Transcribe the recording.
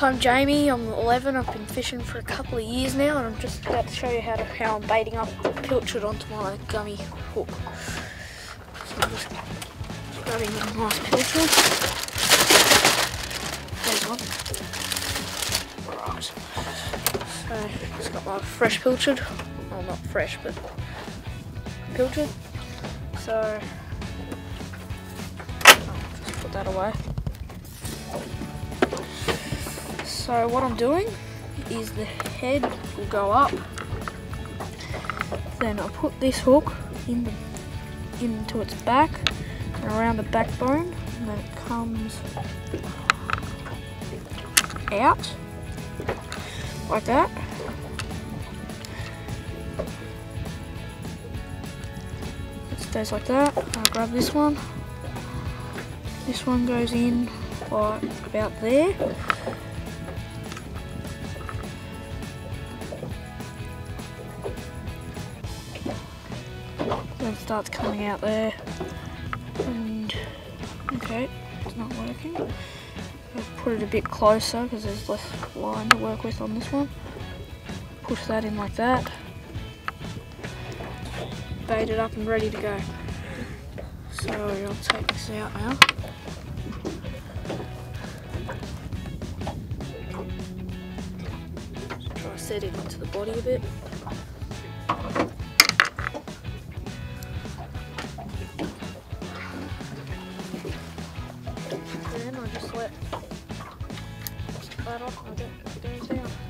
I'm Jamie, I'm 11, I've been fishing for a couple of years now and I'm just about to show you how, to, how I'm baiting up pilchard onto my gummy hook. So I'm just grabbing a nice pilchard. There's one. Right. So, just got my fresh pilchard. Well, not fresh, but pilchard. So, oh, just put that away. So what I'm doing is the head will go up. Then I'll put this hook in the, into its back and around the backbone and then it comes out like that. It stays like that. I'll grab this one. This one goes in like about there. Then starts coming out there. And okay it's not working. I'll put it a bit closer because there's less line to work with on this one. Push that in like that. Bait it up and ready to go. So I'll take this out now. Set it into the body a bit 따로 거두세요.